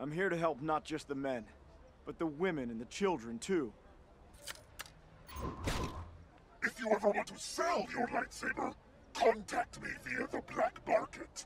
I'm here to help not just the men, but the women and the children too. If you ever want to sell your lightsaber, contact me via the black market.